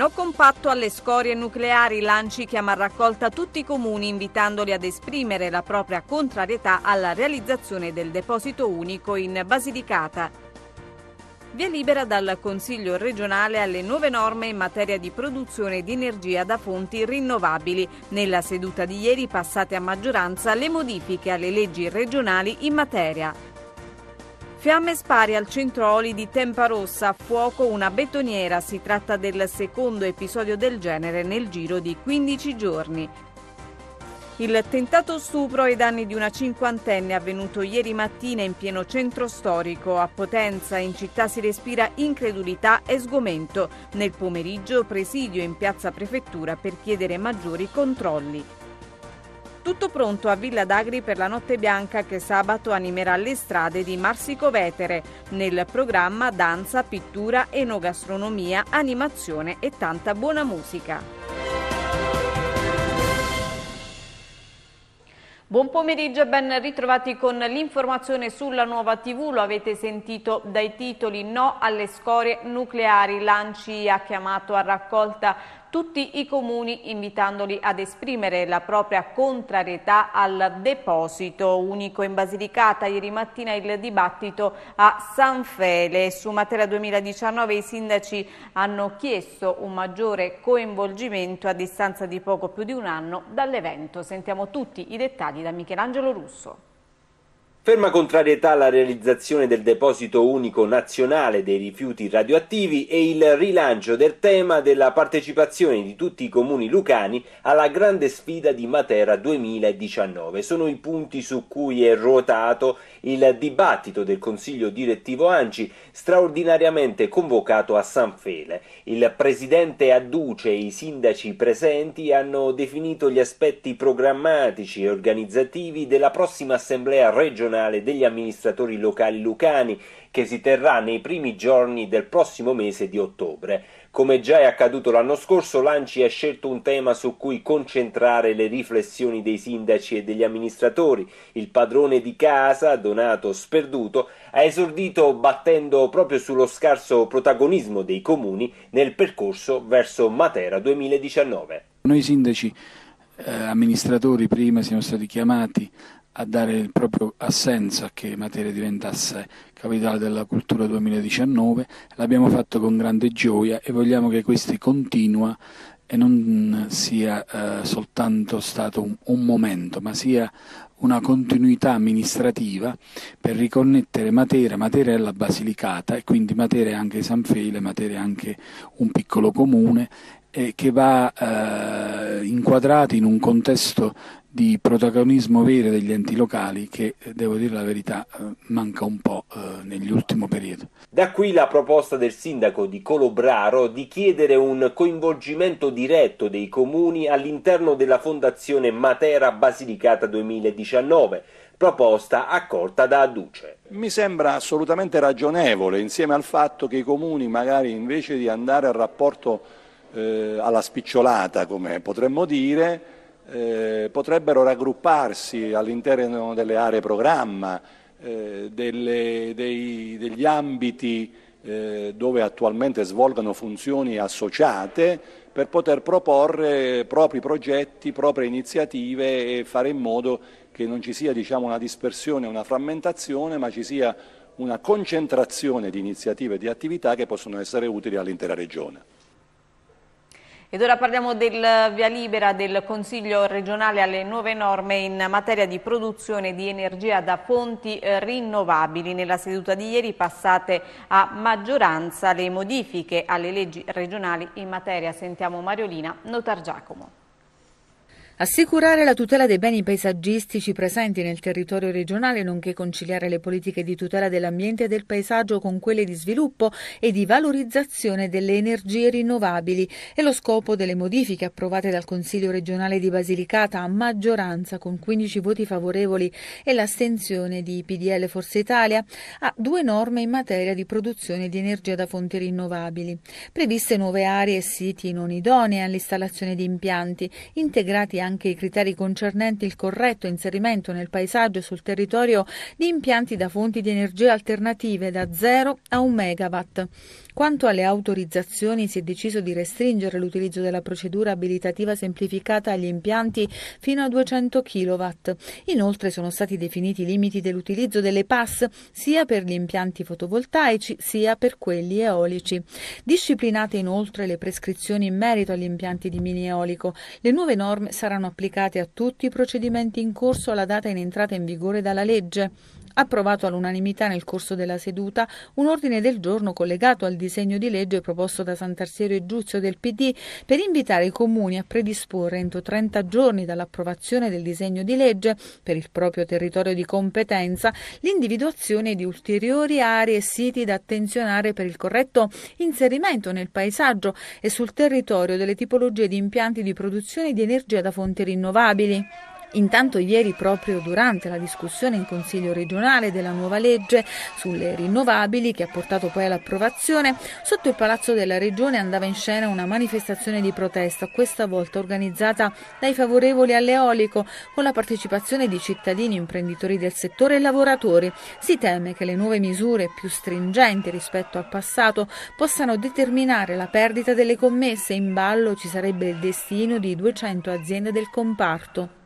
No compatto alle scorie nucleari, Lanci chiama a raccolta tutti i comuni invitandoli ad esprimere la propria contrarietà alla realizzazione del deposito unico in Basilicata. Via libera dal Consiglio regionale alle nuove norme in materia di produzione di energia da fonti rinnovabili. Nella seduta di ieri passate a maggioranza le modifiche alle leggi regionali in materia. Fiamme spari al centro oli di Tempa Rossa, fuoco una betoniera. Si tratta del secondo episodio del genere nel giro di 15 giorni. Il tentato stupro ai danni di una cinquantenne avvenuto ieri mattina in pieno centro storico. A Potenza in città si respira incredulità e sgomento. Nel pomeriggio presidio in piazza prefettura per chiedere maggiori controlli. Tutto pronto a Villa d'Agri per la Notte Bianca che sabato animerà le strade di Marsico Vetere. Nel programma danza, pittura, enogastronomia, animazione e tanta buona musica. Buon pomeriggio e ben ritrovati con l'informazione sulla nuova TV. Lo avete sentito dai titoli No alle scorie nucleari. Lanci ha chiamato a raccolta tutti i comuni invitandoli ad esprimere la propria contrarietà al deposito unico in Basilicata. Ieri mattina il dibattito a San Fele. Su Matera 2019 i sindaci hanno chiesto un maggiore coinvolgimento a distanza di poco più di un anno dall'evento. Sentiamo tutti i dettagli da Michelangelo Russo. Ferma contrarietà alla realizzazione del deposito unico nazionale dei rifiuti radioattivi e il rilancio del tema della partecipazione di tutti i comuni lucani alla grande sfida di Matera 2019. Sono i punti su cui è ruotato il dibattito del Consiglio direttivo ANCI straordinariamente convocato a San Fele. Il presidente Adduce e i sindaci presenti hanno definito gli aspetti programmatici e organizzativi della prossima assemblea regionale regionale degli amministratori locali lucani che si terrà nei primi giorni del prossimo mese di ottobre. Come già è accaduto l'anno scorso, l'Anci ha scelto un tema su cui concentrare le riflessioni dei sindaci e degli amministratori. Il padrone di casa, Donato Sperduto, ha esordito battendo proprio sullo scarso protagonismo dei comuni nel percorso verso Matera 2019. Noi sindaci eh, amministratori prima siamo stati chiamati a dare il proprio assenso a che Matera diventasse capitale della cultura 2019, l'abbiamo fatto con grande gioia e vogliamo che questo continua e non sia eh, soltanto stato un, un, momento, ma sia una continuità amministrativa per riconnettere Matera, Matera è la Basilicata e quindi Matera è anche San Fele, Matera è anche un piccolo comune eh, che va eh, inquadrato in un contesto di protagonismo vero degli enti locali che, eh, devo dire la verità, eh, manca un po' eh, negli ultimi periodi. Da qui la proposta del sindaco di Colobraro di chiedere un coinvolgimento diretto dei comuni all'interno della Fondazione Matera Basilicata 2019 proposta accolta da Aduce. Mi sembra assolutamente ragionevole, insieme al fatto che i comuni magari invece di andare al rapporto eh, alla spicciolata, come potremmo dire, eh, potrebbero raggrupparsi all'interno delle aree programma, eh, delle, dei, degli ambiti eh, dove attualmente svolgono funzioni associate per poter proporre propri progetti, proprie iniziative e fare in modo che non ci sia diciamo, una dispersione, una frammentazione, ma ci sia una concentrazione di iniziative e di attività che possono essere utili all'intera regione. Ed ora parliamo del via libera del Consiglio regionale alle nuove norme in materia di produzione di energia da fonti eh, rinnovabili. Nella seduta di ieri passate a maggioranza le modifiche alle leggi regionali in materia. Sentiamo Mariolina Notar Giacomo. Assicurare la tutela dei beni paesaggistici presenti nel territorio regionale, nonché conciliare le politiche di tutela dell'ambiente e del paesaggio con quelle di sviluppo e di valorizzazione delle energie rinnovabili è lo scopo delle modifiche approvate dal Consiglio regionale di Basilicata a maggioranza con 15 voti favorevoli e l'astensione di PDL Forza Italia a due norme in materia di produzione di energia da fonti rinnovabili. Previste nuove aree e siti non idonei all'installazione di impianti integrati anche anche i criteri concernenti il corretto inserimento nel paesaggio e sul territorio di impianti da fonti di energia alternative da 0 a 1 megawatt. Quanto alle autorizzazioni si è deciso di restringere l'utilizzo della procedura abilitativa semplificata agli impianti fino a 200 kW. Inoltre sono stati definiti i limiti dell'utilizzo delle PAS sia per gli impianti fotovoltaici sia per quelli eolici. Disciplinate inoltre le prescrizioni in merito agli impianti di mini eolico. Le nuove norme saranno applicate a tutti i procedimenti in corso alla data in entrata in vigore dalla legge approvato all'unanimità nel corso della seduta un ordine del giorno collegato al disegno di legge proposto da Sant'Arsiero e Giuzio del PD per invitare i comuni a predisporre entro 30 giorni dall'approvazione del disegno di legge per il proprio territorio di competenza l'individuazione di ulteriori aree e siti da attenzionare per il corretto inserimento nel paesaggio e sul territorio delle tipologie di impianti di produzione di energia da fonti rinnovabili. Intanto ieri, proprio durante la discussione in Consiglio regionale della nuova legge sulle rinnovabili, che ha portato poi all'approvazione, sotto il Palazzo della Regione andava in scena una manifestazione di protesta, questa volta organizzata dai favorevoli all'eolico, con la partecipazione di cittadini, imprenditori del settore e lavoratori. Si teme che le nuove misure, più stringenti rispetto al passato, possano determinare la perdita delle commesse. In ballo ci sarebbe il destino di 200 aziende del comparto.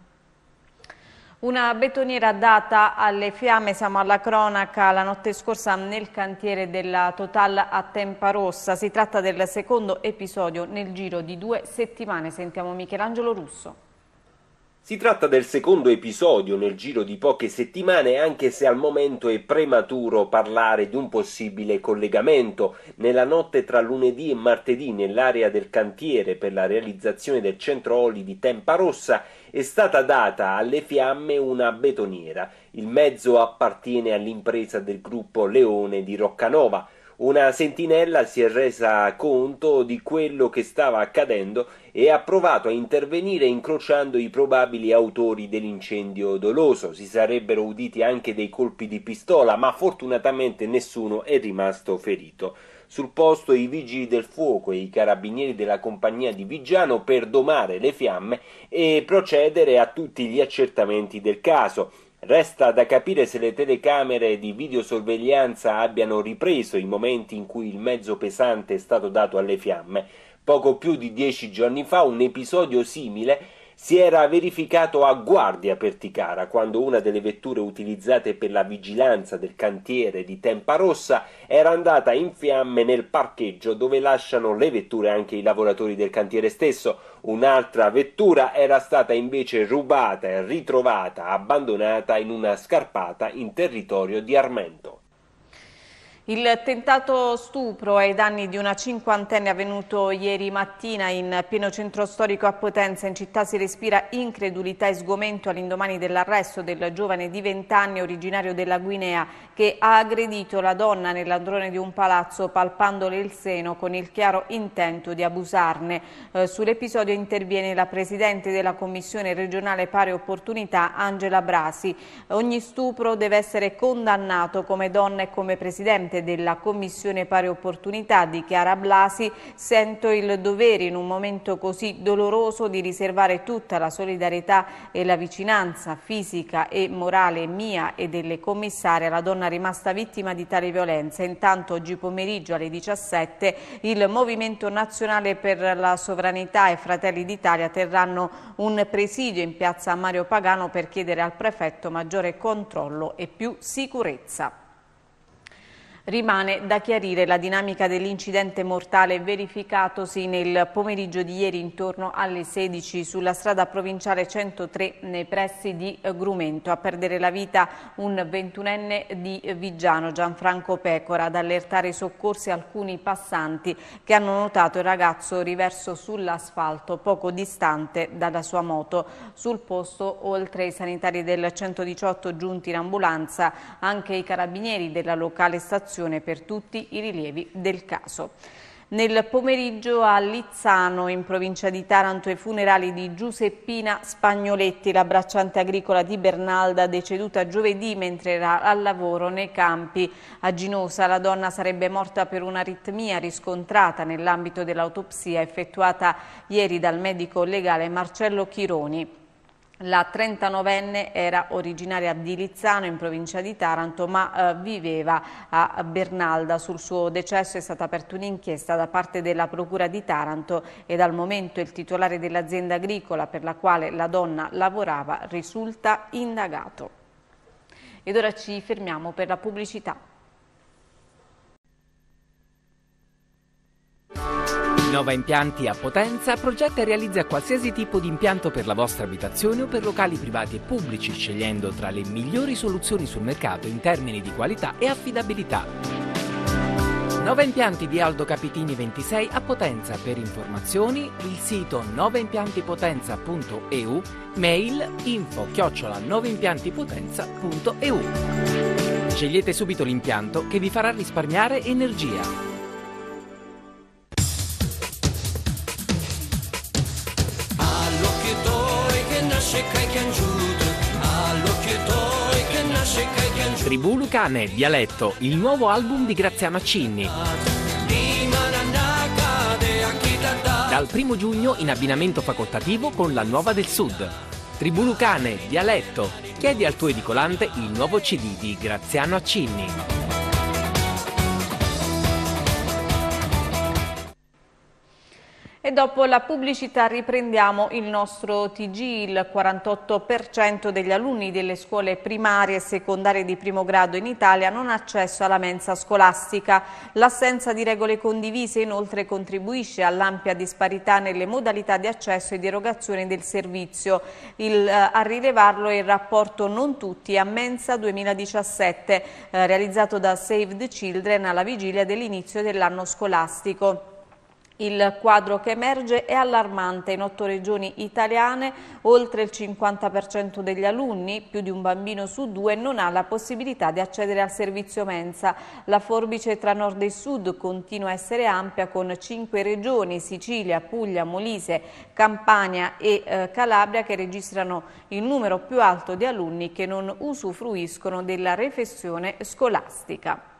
Una betoniera data alle fiamme, siamo alla cronaca, la notte scorsa nel cantiere della Total a Tempa Rossa. Si tratta del secondo episodio nel giro di due settimane. Sentiamo Michelangelo Russo. Si tratta del secondo episodio nel giro di poche settimane, anche se al momento è prematuro parlare di un possibile collegamento. Nella notte tra lunedì e martedì, nell'area del cantiere per la realizzazione del centro oli di Tempa Rossa, è stata data alle fiamme una betoniera. Il mezzo appartiene all'impresa del gruppo Leone di Roccanova. Una sentinella si è resa conto di quello che stava accadendo e ha provato a intervenire incrociando i probabili autori dell'incendio doloso. Si sarebbero uditi anche dei colpi di pistola, ma fortunatamente nessuno è rimasto ferito. Sul posto i vigili del fuoco e i carabinieri della compagnia di Vigiano per domare le fiamme e procedere a tutti gli accertamenti del caso. Resta da capire se le telecamere di videosorveglianza abbiano ripreso i momenti in cui il mezzo pesante è stato dato alle fiamme. Poco più di dieci giorni fa un episodio simile si era verificato a Guardia Perticara quando una delle vetture utilizzate per la vigilanza del cantiere di Tempa Rossa era andata in fiamme nel parcheggio dove lasciano le vetture anche i lavoratori del cantiere stesso. Un'altra vettura era stata invece rubata e ritrovata abbandonata in una scarpata in territorio di Armento. Il tentato stupro ai danni di una cinquantenne avvenuto ieri mattina in pieno centro storico a Potenza in città si respira incredulità e sgomento all'indomani dell'arresto del giovane di 20 anni originario della Guinea che ha aggredito la donna nell'androne di un palazzo palpandole il seno con il chiaro intento di abusarne. Eh, Sull'episodio interviene la Presidente della Commissione regionale pari opportunità Angela Brasi. Ogni stupro deve essere condannato come donna e come Presidente Presidente della Commissione Pari Opportunità di Chiara Blasi, sento il dovere in un momento così doloroso di riservare tutta la solidarietà e la vicinanza fisica e morale mia e delle commissarie alla donna rimasta vittima di tale violenza. Intanto oggi pomeriggio alle 17 il Movimento Nazionale per la Sovranità e Fratelli d'Italia terranno un presidio in piazza Mario Pagano per chiedere al prefetto maggiore controllo e più sicurezza. Rimane da chiarire la dinamica dell'incidente mortale verificatosi nel pomeriggio di ieri intorno alle 16 sulla strada provinciale 103 nei pressi di Grumento. A perdere la vita un ventunenne di Vigiano, Gianfranco Pecora, ad allertare i soccorsi alcuni passanti che hanno notato il ragazzo riverso sull'asfalto poco distante dalla sua moto. Sul posto, oltre ai sanitari del 118 giunti in ambulanza, anche i carabinieri della locale stazione per tutti i rilievi del caso. Nel pomeriggio a Lizzano, in provincia di Taranto, i funerali di Giuseppina Spagnoletti, la bracciante agricola di Bernalda, deceduta giovedì mentre era al lavoro nei campi. A Ginosa la donna sarebbe morta per un'aritmia riscontrata nell'ambito dell'autopsia effettuata ieri dal medico legale Marcello Chironi. La 39enne era originaria di Lizzano in provincia di Taranto ma eh, viveva a Bernalda. Sul suo decesso è stata aperta un'inchiesta da parte della Procura di Taranto e dal momento il titolare dell'azienda agricola per la quale la donna lavorava risulta indagato. Ed ora ci fermiamo per la pubblicità. Nova Impianti a Potenza progetta e realizza qualsiasi tipo di impianto per la vostra abitazione o per locali privati e pubblici, scegliendo tra le migliori soluzioni sul mercato in termini di qualità e affidabilità. Nova Impianti di Aldo Capitini 26 a Potenza. Per informazioni il sito novaimpiantipotenza.eu, mail info chiocciola novaimpiantipotenza.eu. Scegliete subito l'impianto che vi farà risparmiare energia. Tribù Lucane, Dialetto, il nuovo album di Graziano Accinni. Dal primo giugno in abbinamento facoltativo con la Nuova del Sud. Tribù Lucane, Dialetto, chiedi al tuo edicolante il nuovo CD di Graziano Accinni. E dopo la pubblicità riprendiamo il nostro TG, il 48% degli alunni delle scuole primarie e secondarie di primo grado in Italia non ha accesso alla mensa scolastica. L'assenza di regole condivise inoltre contribuisce all'ampia disparità nelle modalità di accesso e di erogazione del servizio. Il, eh, a rilevarlo è il rapporto Non Tutti a Mensa 2017 eh, realizzato da Save the Children alla vigilia dell'inizio dell'anno scolastico. Il quadro che emerge è allarmante. In otto regioni italiane oltre il 50% degli alunni, più di un bambino su due, non ha la possibilità di accedere al servizio mensa. La forbice tra nord e sud continua a essere ampia con cinque regioni, Sicilia, Puglia, Molise, Campania e eh, Calabria, che registrano il numero più alto di alunni che non usufruiscono della refessione scolastica.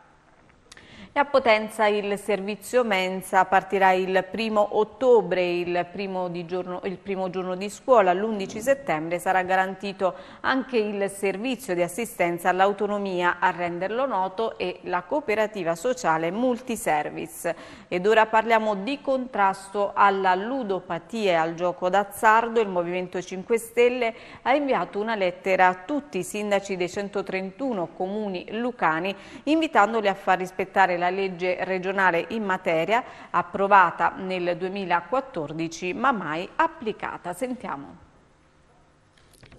E a Potenza il servizio mensa partirà il primo ottobre, il primo, giorno, il primo giorno di scuola, l'11 settembre sarà garantito anche il servizio di assistenza all'autonomia a renderlo noto e la cooperativa sociale Multiservice. Ed ora parliamo di contrasto alla ludopatia e al gioco d'azzardo. Il Movimento 5 Stelle ha inviato una lettera a tutti i sindaci dei 131 comuni lucani invitandoli a far rispettare la la legge regionale in materia approvata nel 2014 ma mai applicata. Sentiamo.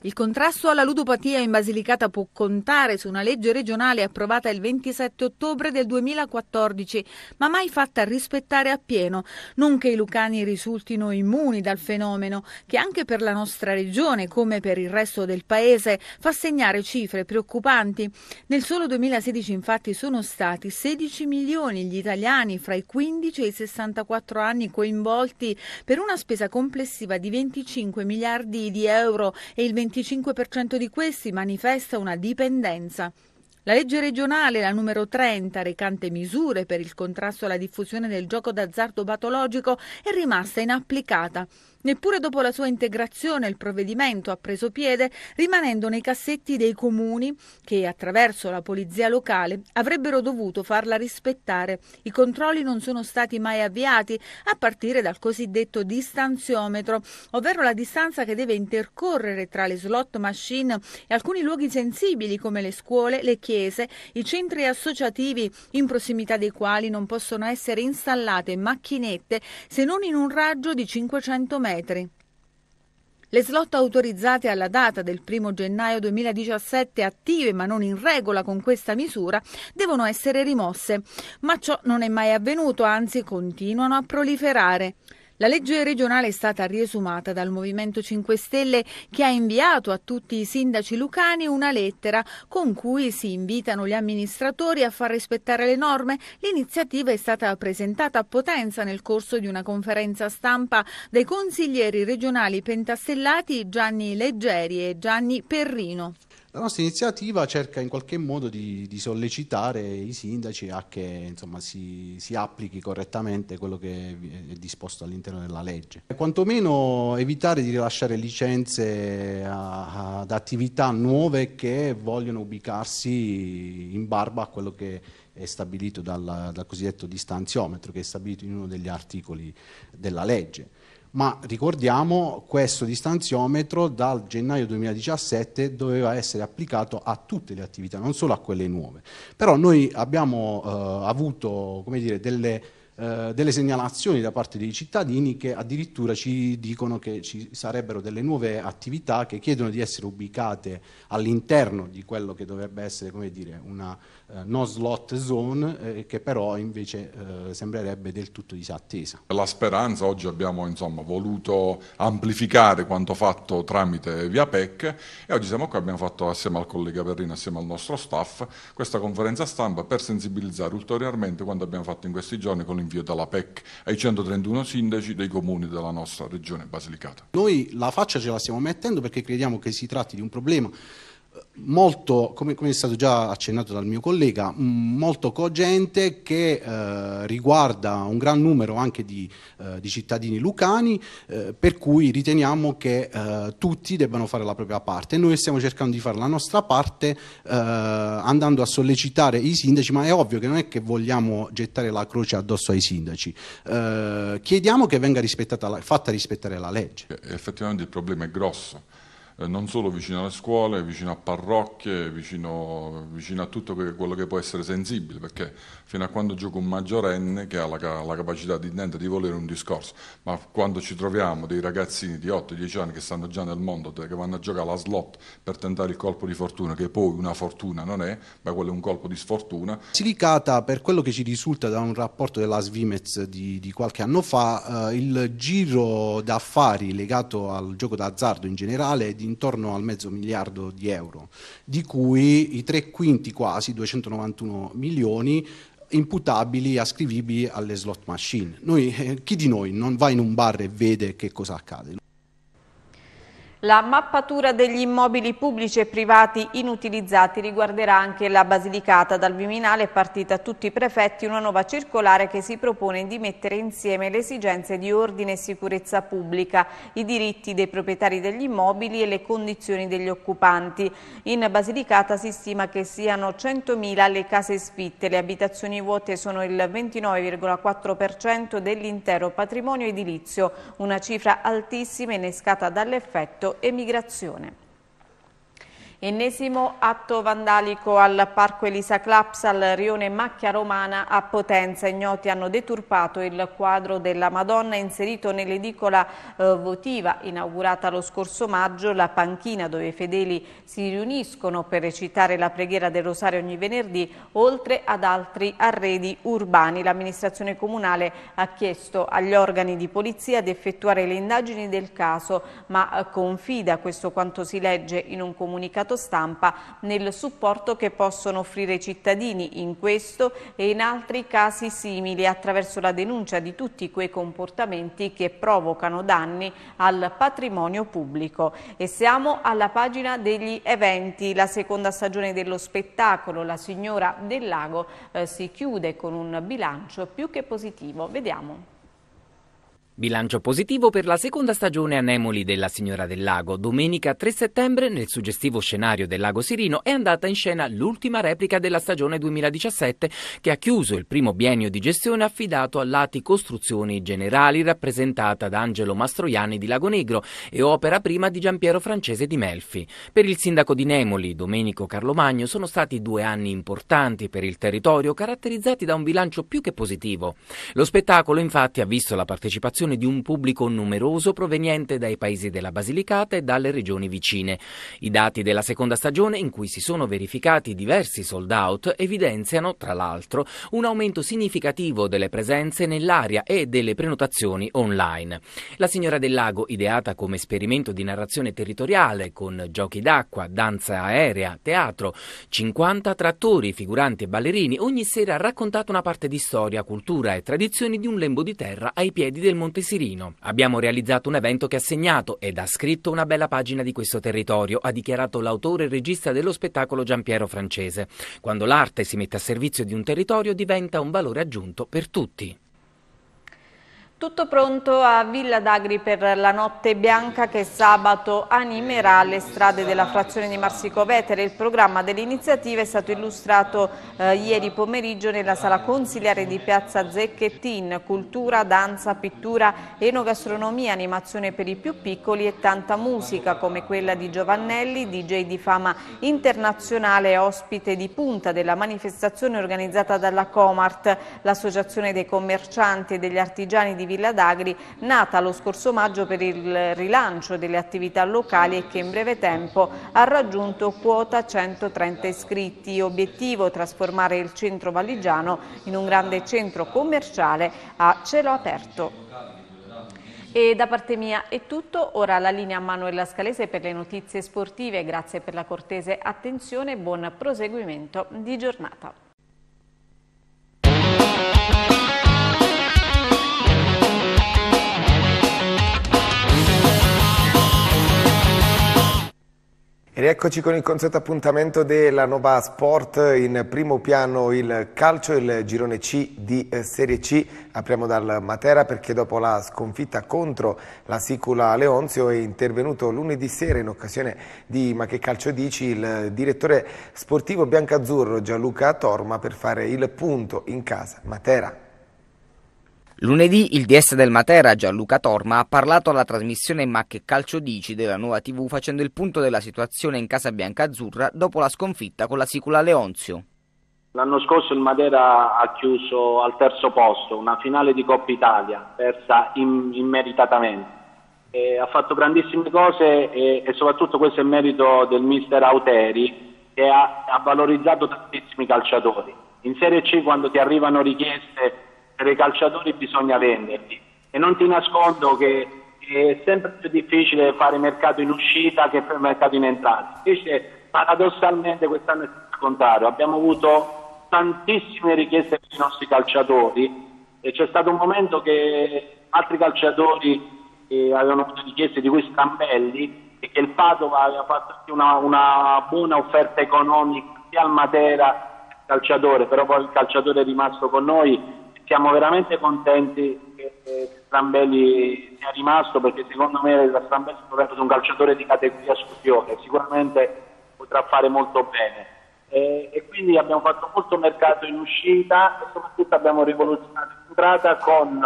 Il contrasto alla ludopatia in Basilicata può contare su una legge regionale approvata il 27 ottobre del 2014, ma mai fatta rispettare appieno. Non che i lucani risultino immuni dal fenomeno, che anche per la nostra regione, come per il resto del paese, fa segnare cifre preoccupanti. Nel solo 2016 infatti sono stati 16 milioni gli italiani fra i 15 e i 64 anni coinvolti per una spesa complessiva di 25 miliardi di euro e il 20 25% di questi manifesta una dipendenza. La legge regionale, la numero 30, recante misure per il contrasto alla diffusione del gioco d'azzardo patologico, è rimasta inapplicata. Neppure dopo la sua integrazione il provvedimento ha preso piede, rimanendo nei cassetti dei comuni che, attraverso la polizia locale, avrebbero dovuto farla rispettare. I controlli non sono stati mai avviati, a partire dal cosiddetto distanziometro, ovvero la distanza che deve intercorrere tra le slot machine e alcuni luoghi sensibili come le scuole, le chiese, i centri associativi, in prossimità dei quali non possono essere installate macchinette se non in un raggio di 500 metri metri. Le slot autorizzate alla data del 1 gennaio 2017 attive ma non in regola con questa misura devono essere rimosse, ma ciò non è mai avvenuto, anzi continuano a proliferare. La legge regionale è stata riesumata dal Movimento 5 Stelle che ha inviato a tutti i sindaci lucani una lettera con cui si invitano gli amministratori a far rispettare le norme. L'iniziativa è stata presentata a Potenza nel corso di una conferenza stampa dai consiglieri regionali pentastellati Gianni Leggeri e Gianni Perrino. La nostra iniziativa cerca in qualche modo di, di sollecitare i sindaci a che insomma, si, si, applichi correttamente quello che è disposto all'interno della legge. Quantomeno evitare di rilasciare licenze a, ad attività nuove che vogliono ubicarsi in barba a quello che è stabilito dal, dal cosiddetto distanziometro, che è stabilito in uno degli articoli della legge ma ricordiamo questo distanziometro dal gennaio 2017 doveva essere applicato a tutte le attività, non solo a quelle nuove. Però noi abbiamo eh, avuto dire, delle eh, delle segnalazioni da parte dei cittadini che addirittura ci dicono che ci sarebbero delle nuove attività che chiedono di essere ubicate all'interno di quello che dovrebbe essere dire, una uh, no slot zone eh, che però invece uh, sembrerebbe del tutto disattesa. La speranza, oggi abbiamo insomma, voluto amplificare quanto fatto tramite via PEC e oggi siamo qua, abbiamo fatto assieme al collega Perrino, assieme al nostro staff, questa conferenza stampa per sensibilizzare ulteriormente quanto abbiamo fatto in questi giorni con l'invio dalla PEC ai 131 sindaci dei comuni della nostra regione Basilicata. Noi la faccia ce la stiamo mettendo perché crediamo che si tratti di un problema molto, come, come, è stato già accennato dal mio collega, molto cogente che eh, riguarda un gran numero anche di, eh, di cittadini lucani, eh, per cui riteniamo che eh, tutti debbano fare la propria parte. Noi stiamo cercando di fare la nostra parte eh, andando a sollecitare i sindaci, ma è ovvio che non è che vogliamo gettare la croce addosso ai sindaci. Eh, chiediamo che venga la, fatta rispettare la legge. Effettivamente il problema è grosso eh, non solo vicino alle scuole, vicino a parrocchie, vicino, vicino, a tutto quello che può essere sensibile, perché fino a quando gioca un maggiorenne che ha la, la capacità di, niente, di volere un discorso, ma quando ci troviamo dei ragazzini di 8-10 anni che stanno già nel mondo, che vanno a giocare alla slot per tentare il colpo di fortuna, che poi una fortuna non è, ma quello è un colpo di sfortuna. Silicata, per quello che ci risulta da un rapporto della Svimez di, di qualche anno fa, eh, il giro d'affari legato al gioco d'azzardo in generale è di intorno al mezzo miliardo di euro, di cui i tre quinti quasi, 291 milioni, imputabili, ascrivibili alle slot machine. Noi, eh, chi di noi non va in un bar e vede che cosa accade? La mappatura degli immobili pubblici e privati inutilizzati riguarderà anche la Basilicata. Dal Viminale è partita a tutti i prefetti una nuova circolare che si propone di mettere insieme le esigenze di ordine e sicurezza pubblica, i diritti dei proprietari degli immobili e le condizioni degli occupanti. In Basilicata si stima che siano 100.000 le case sfitte, le abitazioni vuote sono il 29,4% dell'intero patrimonio edilizio, una cifra altissima innescata dall'effetto Emigrazione. Ennesimo atto vandalico al Parco Elisa Claps al rione Macchia Romana a Potenza. Ignoti hanno deturpato il quadro della Madonna inserito nell'edicola eh, votiva inaugurata lo scorso maggio, la panchina dove i fedeli si riuniscono per recitare la preghiera del Rosario ogni venerdì, oltre ad altri arredi urbani. L'amministrazione comunale ha chiesto agli organi di polizia di effettuare le indagini del caso, ma eh, confida, questo quanto si legge in un comunicato stampa nel supporto che possono offrire i cittadini in questo e in altri casi simili attraverso la denuncia di tutti quei comportamenti che provocano danni al patrimonio pubblico. E siamo alla pagina degli eventi. La seconda stagione dello spettacolo La Signora del Lago eh, si chiude con un bilancio più che positivo. Vediamo. Bilancio positivo per la seconda stagione a Nemoli della Signora del Lago. Domenica 3 settembre, nel suggestivo scenario del Lago Sirino, è andata in scena l'ultima replica della stagione 2017, che ha chiuso il primo biennio di gestione affidato a Lati Costruzioni Generali, rappresentata da Angelo Mastroianni di Lago Negro e opera prima di Giampiero Francese di Melfi. Per il sindaco di Nemoli, Domenico Carlomagno, sono stati due anni importanti per il territorio, caratterizzati da un bilancio più che positivo. Lo spettacolo, infatti, ha visto la partecipazione l'attrazione di un pubblico numeroso proveniente dai paesi della Basilicata e dalle regioni vicine. I dati della seconda stagione, in cui si sono verificati diversi sold out, evidenziano, tra l'altro, un aumento significativo delle presenze nell'area e delle prenotazioni online. La Signora del Lago, ideata come esperimento di narrazione territoriale con giochi d'acqua, danza aerea, teatro, 50 trattori, figuranti e ballerini, ogni sera ha raccontato una parte di storia, cultura e tradizioni di un lembo di terra ai piedi del Monte Sirino. Abbiamo realizzato un evento che ha segnato ed ha scritto una bella pagina di questo territorio, ha dichiarato l'autore e regista dello spettacolo Giampiero Francese. Quando l'arte si mette a servizio di un territorio diventa un valore aggiunto per tutti. Tutto pronto a Villa d'Agri per la Notte Bianca che sabato animerà le strade della frazione di Marsico Vetere. Il programma dell'iniziativa è stato illustrato eh, ieri pomeriggio nella sala consiliare di Piazza Zecchettin. Cultura, danza, pittura, enogastronomia, animazione per i più piccoli e tanta musica come quella di Giovannelli, DJ di fama internazionale ospite di punta della manifestazione organizzata dalla Comart, l'associazione dei commercianti e degli artigiani di Villa d'Agri, nata lo scorso maggio per il rilancio delle attività locali e che in breve tempo ha raggiunto quota 130 iscritti. Obiettivo trasformare il centro valigiano in un grande centro commerciale a cielo aperto. E da parte mia è tutto, ora la linea a Manuela Scalese per le notizie sportive, grazie per la cortese attenzione e buon proseguimento di giornata. E rieccoci con il consueto appuntamento della Nova Sport, in primo piano il calcio, il girone C di eh, Serie C. Apriamo dal Matera perché dopo la sconfitta contro la Sicula Leonzio è intervenuto lunedì sera in occasione di Ma che calcio dici il direttore sportivo biancazzurro Gianluca Torma per fare il punto in casa. Matera. Lunedì il DS del Matera, Gianluca Torma, ha parlato alla trasmissione Ma che calcio dici della nuova TV facendo il punto della situazione in casa bianca-azzurra dopo la sconfitta con la Sicula Leonzio. L'anno scorso il Matera ha chiuso al terzo posto, una finale di Coppa Italia, persa immeritatamente. E ha fatto grandissime cose e, e, soprattutto questo è merito del mister Auteri che ha, ha valorizzato tantissimi calciatori. In Serie C quando ti arrivano richieste per i calciatori bisogna venderli e non ti nascondo che è sempre più difficile fare mercato in uscita che fare mercato in entrata. Invece paradossalmente quest'anno è il contrario, abbiamo avuto tantissime richieste per i nostri calciatori e c'è stato un momento che altri calciatori eh, avevano avuto richieste di questi Stambelli e che il Padova aveva fatto una, una buona offerta economica sia al Matera calciatore, però poi il calciatore è rimasto con noi siamo veramente contenti che Strambelli sia rimasto perché secondo me Strambelli è un calciatore di categoria superiore, sicuramente potrà fare molto bene. E, e, quindi abbiamo fatto molto mercato in uscita e soprattutto abbiamo rivoluzionato l'entrata con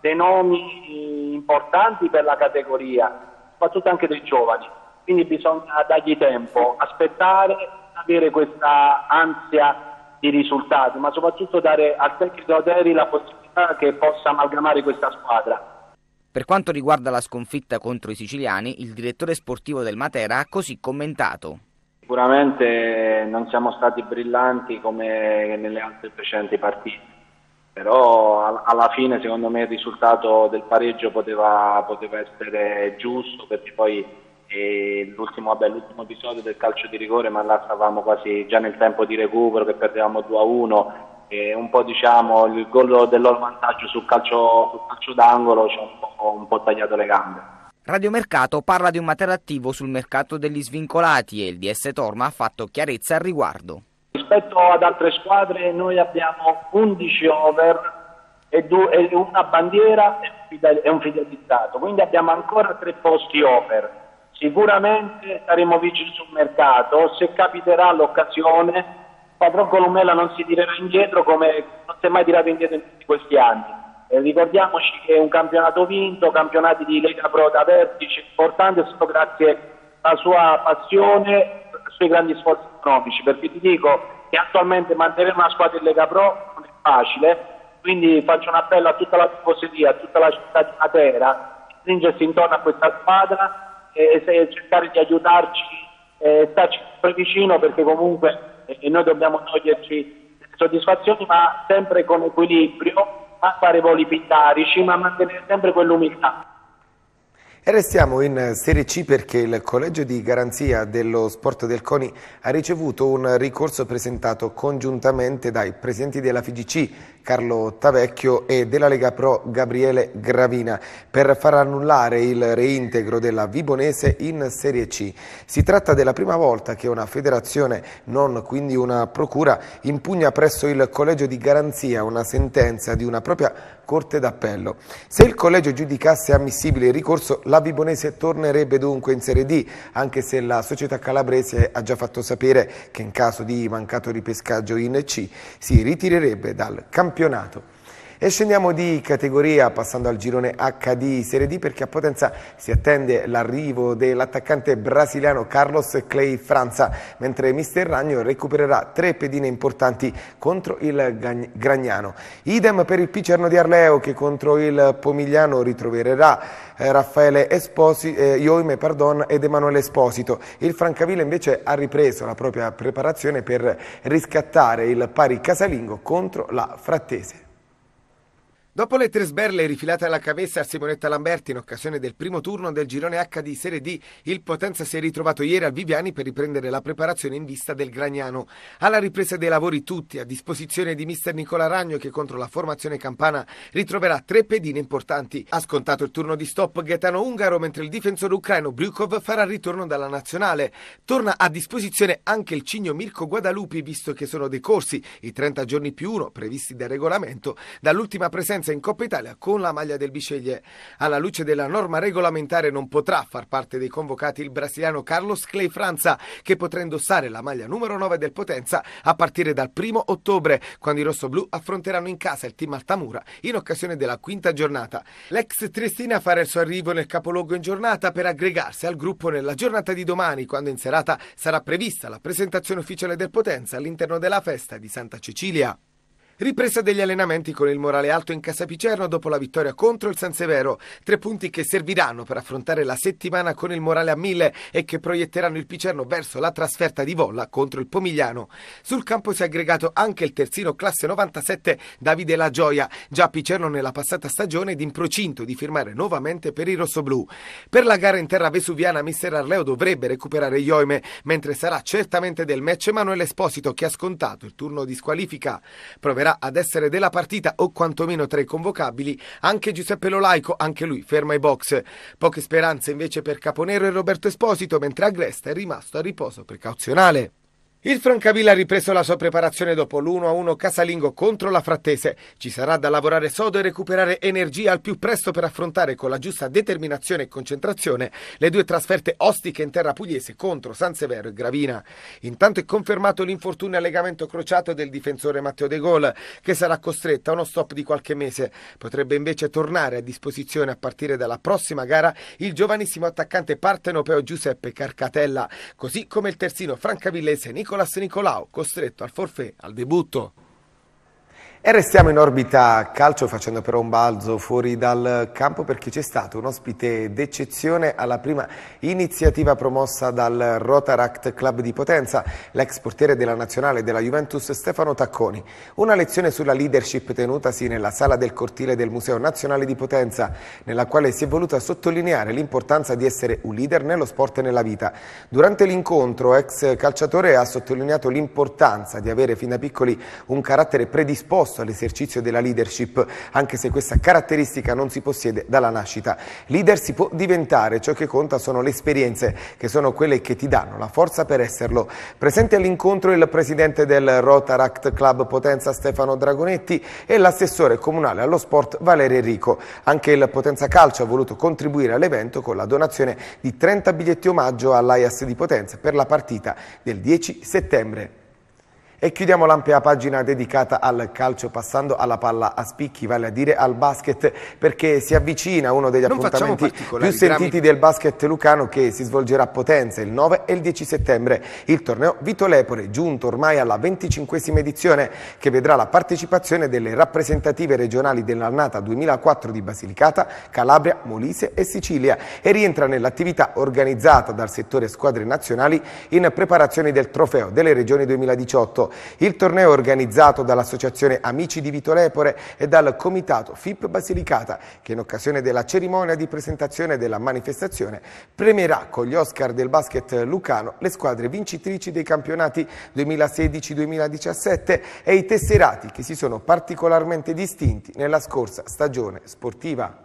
dei nomi importanti per la categoria, soprattutto anche dei giovani. Quindi bisogna dargli tempo, aspettare, avere questa ansia di risultati, ma soprattutto dare al tecnico Oderi la possibilità che possa amalgamare questa squadra. Per quanto riguarda la sconfitta contro i siciliani, il direttore sportivo del Matera ha così commentato. Sicuramente non siamo stati brillanti come nelle altre precedenti partite, però alla fine secondo me il risultato del pareggio poteva, poteva essere giusto perché poi l'ultimo, l'ultimo, episodio del calcio di rigore, ma là stavamo quasi già nel tempo di recupero che perdevamo 2-1 e un po' diciamo il gol del loro vantaggio sul calcio, sul calcio d'angolo ci ha un po', un po' tagliato le gambe. Radio Mercato parla di un materiale attivo sul mercato degli svincolati e il DS Torma ha fatto chiarezza al riguardo. Rispetto ad altre squadre noi abbiamo 11 over e, una bandiera e un fidelizzato, quindi abbiamo ancora tre posti over Sicuramente saremo vigili sul mercato, se capiterà l'occasione, Padron Columella non si tirerà indietro come non si è mai tirato indietro in tutti questi anni. Eh, ricordiamoci che è un campionato vinto, campionati di Lega Pro da vertice importante solo grazie alla sua passione ai suoi grandi sforzi economici, perché ti dico che attualmente mantenere una squadra in Lega Pro non è facile, Quindi faccio un appello a tutta la tifoseria, a tutta la città di Matera, stringersi intorno a questa squadra e, cercare di aiutarci e starci vicino perché comunque noi dobbiamo toglierci soddisfazioni ma sempre con equilibrio, a fare voli pitarici ma mantenere sempre quell'umiltà. E restiamo in Serie C perché il collegio di garanzia dello sport del CONI ha ricevuto un ricorso presentato congiuntamente dai presidenti della FIGC Carlo Tavecchio e della Lega Pro Gabriele Gravina per far annullare il reintegro della Vibonese in Serie C. Si tratta della prima volta che una federazione, non quindi una procura, impugna presso il collegio di garanzia una sentenza di una propria Corte d'Appello. Se il collegio giudicasse ammissibile il ricorso, la Vibonese tornerebbe dunque in Serie D, anche se la società calabrese ha già fatto sapere che in caso di mancato ripescaggio in C si ritirerebbe dal campionato. E scendiamo di categoria passando al girone HD Serie D perché a Potenza si attende l'arrivo dell'attaccante brasiliano Carlos Clay Franza, mentre Mister Ragno recupererà tre pedine importanti contro il Gragnano. Idem per il Picerno di Arleo che contro il Pomigliano ritroverà eh, Raffaele Esposi, eh, Ioime pardon, ed Emanuele Esposito. Il Francavilla invece ha ripreso la propria preparazione per riscattare il pari casalingo contro la Frattese. Dopo le tre sberle rifilate alla cabeza a Simonetta Lamberti in occasione del primo turno del girone H di Serie D, il Potenza si è ritrovato ieri al Viviani per riprendere la preparazione in vista del Gragnano. Alla ripresa dei lavori tutti a disposizione di mister Nicola Ragno che contro la formazione campana ritroverà tre pedine importanti. Ha scontato il turno di stop Gaetano Ungaro mentre il difensore ucraino Brukov farà ritorno dalla nazionale. Torna a disposizione anche il cigno Mirko Guadalupi visto che sono decorsi i 30 giorni più uno previsti dal regolamento dall'ultima presenza presenza in Coppa Italia con la maglia del Bisceglie. Alla luce della norma regolamentare non potrà far parte dei convocati il brasiliano Carlos Clay Franza che potrà indossare la maglia numero 9 del Potenza a partire dal primo ottobre quando i rossoblù affronteranno in casa il team Altamura in occasione della quinta giornata. L'ex Triestina farà il suo arrivo nel capoluogo in giornata per aggregarsi al gruppo nella giornata di domani quando in serata sarà prevista la presentazione ufficiale del Potenza all'interno della festa di Santa Cecilia. Ripresa degli allenamenti con il morale alto in Casapicerno dopo la vittoria contro il San Severo. Tre punti che serviranno per affrontare la settimana con il morale a mille e che proietteranno il Picerno verso la trasferta di Volla contro il Pomigliano. Sul campo si è aggregato anche il terzino classe 97 Davide La Gioia, già Picerno nella passata stagione ed in procinto di firmare nuovamente per i rossoblù. Per la gara in terra vesuviana Mister Arleo dovrebbe recuperare Ioime, mentre sarà certamente del match Emanuele Esposito che ha scontato il turno di squalifica. Proverà ad essere della partita o quantomeno tra i convocabili anche Giuseppe Lolaico, anche lui ferma i box. Poche speranze invece per Caponero e Roberto Esposito, mentre Agresta è rimasto a riposo precauzionale. Il Francavilla ha ripreso la sua preparazione dopo l'1-1 casalingo contro la Frattese. Ci sarà da lavorare sodo e recuperare energia al più presto per affrontare con la giusta determinazione e concentrazione le due trasferte ostiche in terra pugliese contro San Severo e Gravina. Intanto è confermato l'infortunio al legamento crociato del difensore Matteo De Gaulle, che sarà costretto a uno stop di qualche mese. Potrebbe invece tornare a disposizione a partire dalla prossima gara il giovanissimo attaccante partenopeo Giuseppe Carcatella, così come il terzino francavillese Nicola Nicolas Nicolau, costretto al forfè al debutto. E restiamo in orbita calcio facendo però un balzo fuori dal campo perché c'è stato un ospite d'eccezione alla prima iniziativa promossa dal Rotaract Club di Potenza, l'ex portiere della nazionale della Juventus Stefano Tacconi. Una lezione sulla leadership tenutasi nella sala del cortile del Museo Nazionale di Potenza, nella quale si è voluta sottolineare l'importanza di essere un leader nello sport e nella vita. Durante l'incontro ex calciatore ha sottolineato l'importanza di avere fin da piccoli un carattere predisposto disposto all'esercizio della leadership, anche se questa caratteristica non si possiede dalla nascita. Leader si può diventare, ciò che conta sono le esperienze, che sono quelle che ti danno la forza per esserlo. Presente all'incontro il presidente del Rotaract Club Potenza Stefano Dragonetti e l'assessore comunale allo sport Valerio Enrico. Anche il Potenza Calcio ha voluto contribuire all'evento con la donazione di 30 biglietti omaggio all'AIAS di Potenza per la partita del 10 settembre. E chiudiamo l'ampia pagina dedicata al calcio passando alla palla a spicchi, vale a dire al basket, perché si avvicina uno degli Non appuntamenti più sentiti del basket lucano che si svolgerà a Potenza il 9 e il 10 settembre. Il torneo Vito Lepore, giunto ormai alla 25esima edizione, che vedrà la partecipazione delle rappresentative regionali dell'annata 2004 di Basilicata, Calabria, Molise e Sicilia e rientra nell'attività organizzata dal settore squadre nazionali in preparazione del trofeo delle regioni 2018. Il torneo è organizzato dall'Associazione Amici di Vito Lepore e dal Comitato FIP Basilicata che in occasione della cerimonia di presentazione della manifestazione premierà con gli Oscar del basket lucano le squadre vincitrici dei campionati 2016-2017 e i tesserati che si sono particolarmente distinti nella scorsa stagione sportiva.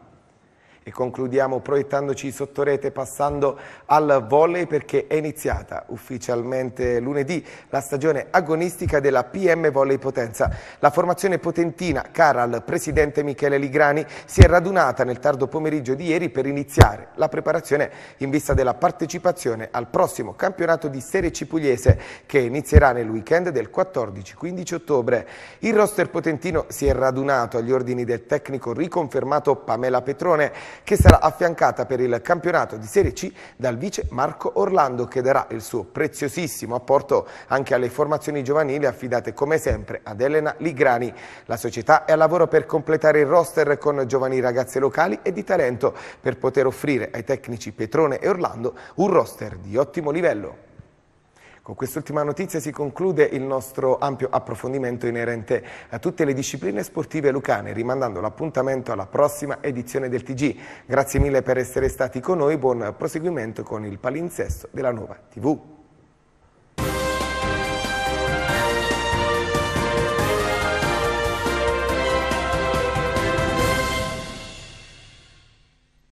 E concludiamo proiettandoci sotto rete passando al volley perché è iniziata ufficialmente lunedì la stagione agonistica della PM Volley Potenza. La formazione potentina, cara al presidente Michele Ligrani, si è radunata nel tardo pomeriggio di ieri per iniziare la preparazione in vista della partecipazione al prossimo campionato di Serie C Pugliese che inizierà nel weekend del 14-15 ottobre. Il roster potentino si è radunato agli ordini del tecnico riconfermato Pamela Petrone che sarà affiancata per il campionato di Serie C dal vice Marco Orlando che darà il suo preziosissimo apporto anche alle formazioni giovanili affidate come sempre ad Elena Ligrani. La società è a lavoro per completare il roster con giovani ragazze locali e di talento per poter offrire ai tecnici Petrone e Orlando un roster di ottimo livello. Con quest'ultima notizia si conclude il nostro ampio approfondimento inerente a tutte le discipline sportive lucane, rimandando l'appuntamento alla prossima edizione del TG. Grazie mille per essere stati con noi, buon proseguimento con il palinsesto della nuova TV.